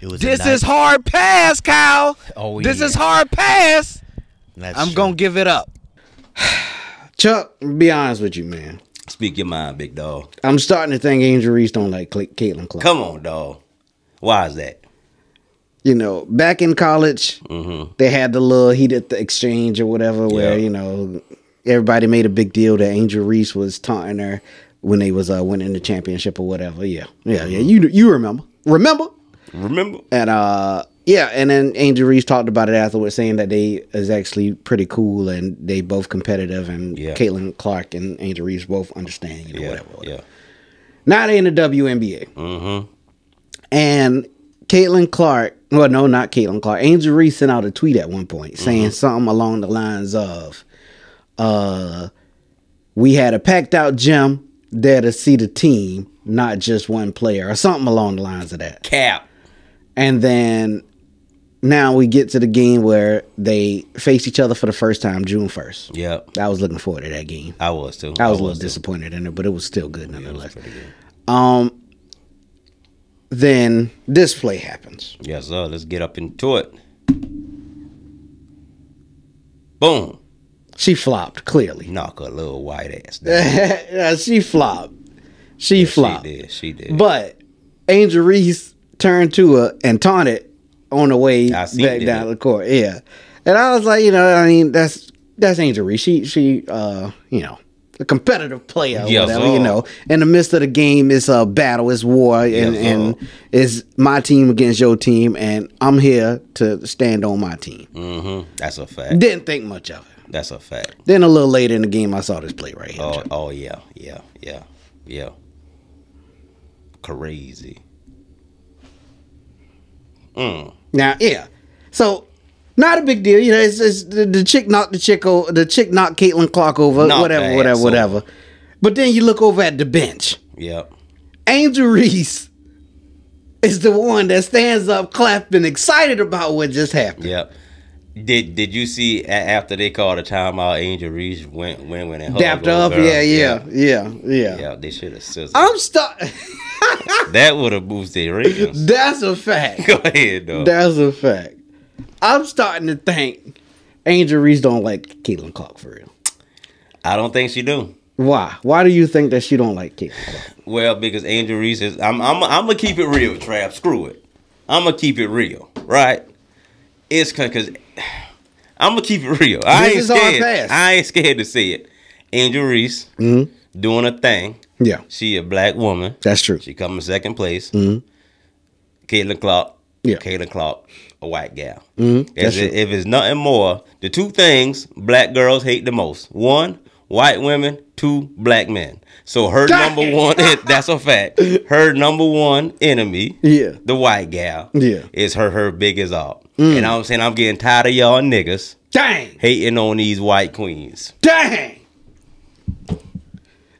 It was This is hard pass, Kyle. Oh, This yeah. is hard pass. That's I'm true. gonna give it up. Chuck, be honest with you, man. Speak your mind, big dog. I'm starting to think Angel Reese don't like Cl- Caitlin Clark. Come on, dog. Why is that? You know, back in college, Mm-hmm. they had the little heated exchange or whatever, where Yeah. you know everybody made a big deal that Angel Reese was taunting her when they was uh, winning the championship or whatever. Yeah, yeah, yeah. You you remember? Remember? Remember? And uh yeah, and then Angel Reese talked about it afterwards, saying that they is actually pretty cool and they both competitive, and Yeah. Caitlin Clark and Angel Reese both understand, you know, Yeah, whatever, whatever. yeah. Now they in the WNBA, Mm-hmm. and Caitlin Clark, well, no, not Caitlin Clark. Angel Reese sent out a tweet at one point saying Mm-hmm. something along the lines of, uh, "We had a packed out gym there to see the team, not just one player," or something along the lines of that. Cap. And then now we get to the game where they face each other for the first time, June first. Yep. I was looking forward to that game. I was too. I was a little too. disappointed in it, but it was still good nonetheless. Pretty good. Um, then this play happens. Yes, sir. Let's get up into it. Boom. She flopped clearly. Knock her little white ass down. Yeah, she flopped. She flopped. She did. She did. But Angel Reese turned to her and taunted on the way back it. down the court. Yeah, and I was like, you know, I mean, that's that's Angel Reese. She she uh, you know, a competitive player, or Yes, whatever. sir. You know, in the midst of the game, it's a battle, it's war, and Yes, and it's my team against your team, and I'm here to stand on my team. mm-hmm. That's a fact. Didn't think much of it. That's a fact. Then a little later in the game, I saw this play right here. Oh, oh yeah, yeah, yeah, yeah. Crazy. Mm. Now, yeah. So, not a big deal. You know, it's, it's the, the chick knocked the chick over, the chick knocked Caitlin Clark over, Knocked whatever, whatever, whatever. But then you look over at the bench. Yep. Angel Reese is the one that stands up, clapping, excited about what just happened. Yep. Did Did you see after they called the timeout, Angel Reese went went went and Dapped up, girl? yeah, yeah, yeah, yeah. Yeah, they should have scissored. I'm stuck. that would have boosted ratings. That's a fact. Go ahead, though. That's a fact. I'm starting to think Angel Reese don't like Caitlin Clark for real. I don't think she do. Why? Why do you think that she don't like Caitlin Clark? Well, because Angel Reese is. I'm. I'm. I'm gonna keep it real, Trap. Screw it. I'm gonna keep it real, right? It's because I'm gonna keep it real. I This ain't scared. I ain't scared to say it. Angel Reese Mm-hmm. doing a thing. Yeah, She a black woman. that's true. She come in second place. Mhm. Caitlin Clark. Yeah. Caitlin Clark, a white gal. Mhm, that's If, it- if it's nothing more, the two things black girls hate the most: one, white women; two, black men. So her Damn. number one, that's a fact. Her number one enemy, Yeah. the white gal, Yeah. is her her biggest all. And I'm saying I'm getting tired of y'all niggas Dang. hating on these white queens. Dang.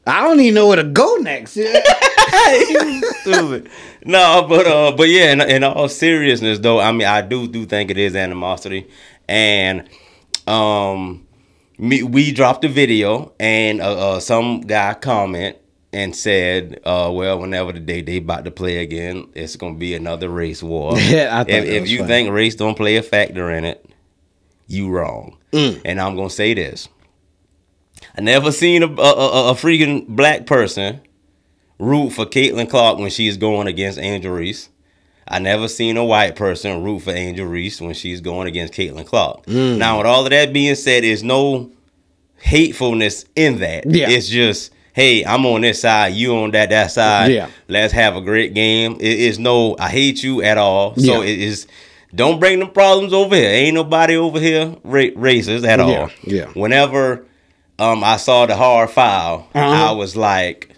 I don't even know where to go next. Stupid. No, but uh, but yeah. In, in all seriousness, though, I mean, I do do think it is animosity, and um, me we dropped a video, and uh, uh some guy comment and said, uh, well, whenever the day they about to play again, it's gonna be another race war. Yeah, I if if you funny. think race don't play a factor in it, you wrong. Mm. And I'm gonna say this. I never seen a, a, a, a freaking black person root for Caitlin Clark when she's going against Angel Reese. I never seen a white person root for Angel Reese when she's going against Caitlin Clark. Mm. Now, with all of that being said, there's no hatefulness in that. Yeah. It's just, hey, I'm on this side, you on that that side. Yeah. Let's have a great game. It is no, I hate you at all. So Yeah. it is. Don't bring them problems over here. Ain't nobody over here ra- racist at all. Yeah, yeah. Whenever um I saw the hard foul, Uh-huh. I was like,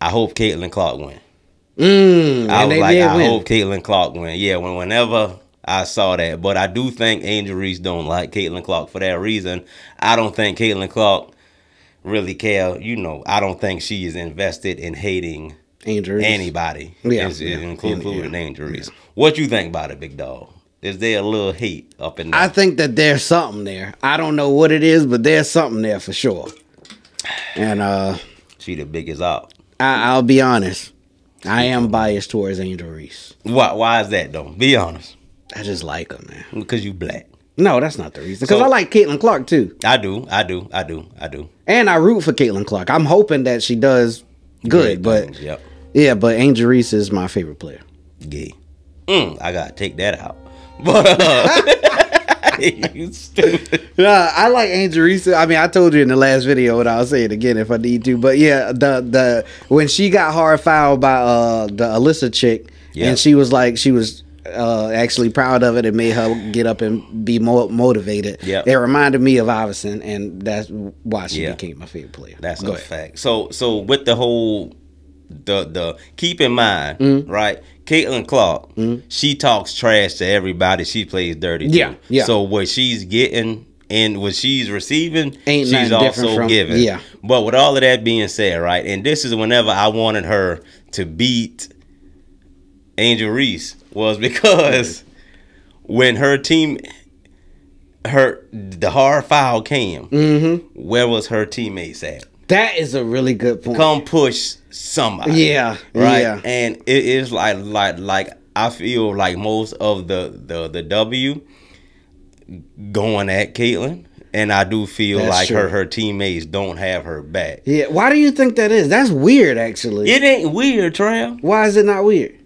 I hope Caitlin Clark win. Mm, I was like, I win. hope Caitlin Clark win. Yeah, when whenever I saw that, but I do think Angel Reese don't like Caitlin Clark for that reason. I don't think Caitlin Clark really care. You know, I don't think she is invested in hating Angel anybody. Yeah, yeah, including yeah, including Angel Reese. What you think about it, Big Dog? Is there a little hate up in there? I think that there's something there. I don't know what it is, but there's something there for sure. And uh she the biggest out. I, I'll be honest. I am biased towards Angel Reese. Why? Why is that though? Be honest. I just like her, man. Because you black. No, that's not the reason. Because So- I like Caitlin Clark too, I do. I do. I do. I do. and I root for Caitlin Clark. I'm hoping that she does good, but things, yep. yeah, but Angel Reese is my favorite player. Gay. Mm, I gotta take that out. But uh, you stupid. Yeah, I like Angel Reese. I mean, I told you in the last video, and I'll say it again if I need to. But yeah, the the when she got hard fouled by uh the Alyssa chick, Yeah. and she was like she was uh actually proud of it. It made her get up and be more motivated. Yeah. it reminded me of Iverson, and that's why she Yeah. became my favorite player. That's Go a ahead. fact. So so with the whole the the keep in mind, Mm-hmm. right? Caitlin Clark, she talks trash to everybody. She plays dirty. Too. Yeah, yeah. So what she's getting and what she's receiving, Ain't she's also from- giving. yeah. But with all of that being said, right, and this is whenever I wanted her to beat Angel Reese was because when her team her the hard foul came, Mm-hmm. where was her teammates at? That is a really good point. come push somebody. Yeah, Right. yeah. And it is like like like I feel like most of the the the W going at Caitlin. And I do feel That's like her true. her teammates don't have her back. Yeah, why do you think that is? That's weird, actually. It ain't weird, Trav. why is it not weird?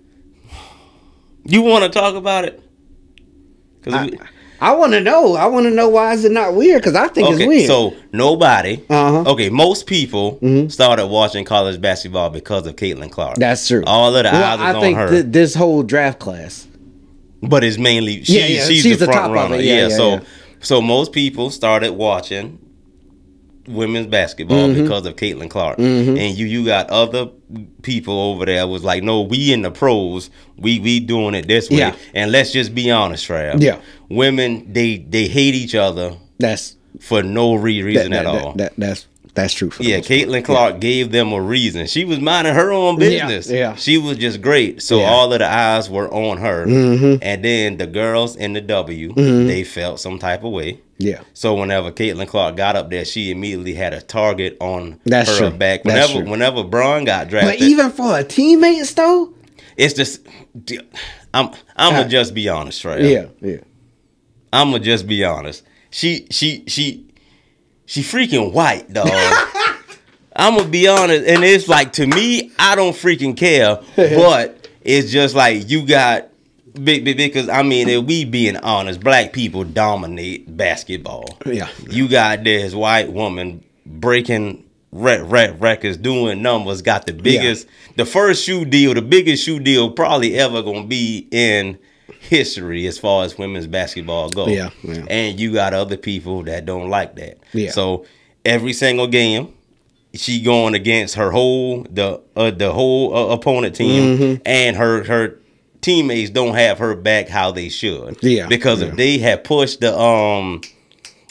You want to talk about it? 'Cause I, we- I want to know. I want to know why is it not weird? Because I think it's weird. so nobody. Uh-huh. Okay, most people Mhm. started watching college basketball because of Caitlin Clark. That's true. All of the Well, eyes I on think her. th- this whole draft class. but it's mainly she, Yeah, yeah, she's, she's the the front runner. Yeah, Yeah, so yeah. so most people started watching women's basketball Mm-hmm. because of Caitlin Clark, and you you got other people over there was like, no, we in the pros, we we doing it this way, Yeah. and let's just be honest, Trav. Yeah. women they they hate each other That's for no re- reason that, at that- all. that- that's that's true. For Yeah. Caitlin Clark gave them a reason. She was minding her own business. yeah. She was just great. So Yeah. all of the eyes were on her. Mhm. And then the girls in the W, Mm-hmm. they felt some type of way. Yeah, So whenever Caitlin Clark got up there, she immediately had a target on That's her true. back. That's Whenever true. whenever Braun got drafted, but even for her teammates though. it's just I'm I'm Uh, gonna just be honest, Trey. Yeah, yeah. I'm gonna just be honest. She she she she freaking white, dog. I'm gonna be honest, and it's like to me, I don't freaking care, but it's just like you got because I mean, if we being honest, black people dominate basketball. Yeah. you got this white woman breaking re- re- records, doing numbers, got the biggest, the first shoe deal, the biggest shoe deal probably ever gonna be in history as far as women's basketball goes. Yeah, yeah. And you got other people that don't like that. Yeah. So every single game, she going against her whole the uh, the whole uh, opponent team, Mm-hmm. and her her teammates don't have her back how they should. Yeah, Because yeah. if they had pushed the um.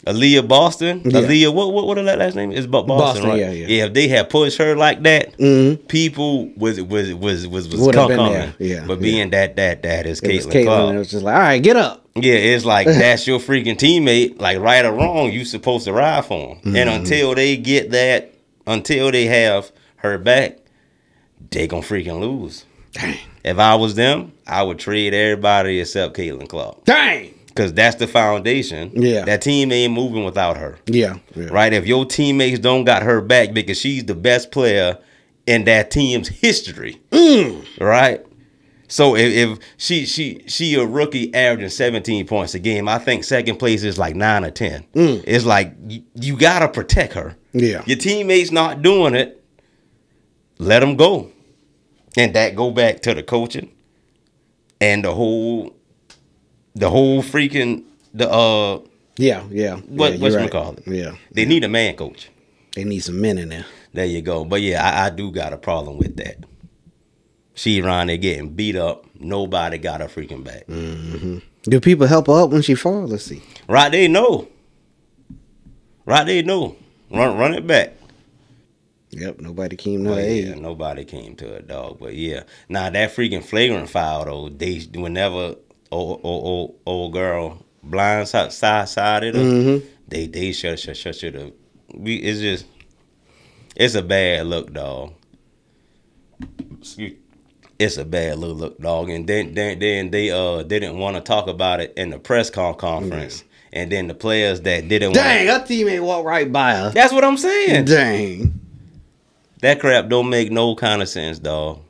Aliyah Boston, Yeah. Aliyah, what what what her last name is? Bo- Boston, Boston, right? yeah, yeah. Yeah, if they had pushed her like that, Mhm. people was was was was was coming. there, yeah, but yeah. being that that that is Caitlin Caitlin. Clark. It was just like, all right, get up. Yeah, it's like that's your freaking teammate. Like right or wrong, you supposed to ride for him. Mm-hmm. And until they get that, until they have her back, they gonna freaking lose. Dang, If I was them, I would trade everybody except Caitlin Clark dang. because that's the foundation. Yeah. that team ain't moving without her. Yeah, yeah. Right? If your teammates don't got her back because she's the best player in that team's history. Mm. Right? So if, if she she she a rookie averaging 17 points a game, I think second place is like nine or ten. Mm. It's like you, you gotta protect her. Yeah. Your teammates not doing it, let them go. And that go back to the coaching and the whole the whole freaking the uh Yeah, yeah. what yeah, what's right. call it? Yeah. They need a man coach. They need some men in there. There you go. But yeah, I, I do got a problem with that. She around there getting beat up. Nobody got her freaking back. Do people help her up when she falls? Let's see. Right they know. Right they know. Run run it back. Yep, nobody came to But her yeah, nobody came to a dog. But yeah, now that freaking flagrant foul though, they whenever old old old, old girl blind side side sided her, Mm-hmm. they they shut shut shut should have. We it's just it's a bad look, dog. Excuse it's a bad look, look, dog. And then then then they uh didn't want to talk about it in the press con conference. And then the players that didn't Dang, want our teammate walked right by us. That's what I'm saying. Dang. That crap don't make no kind of sense, dog.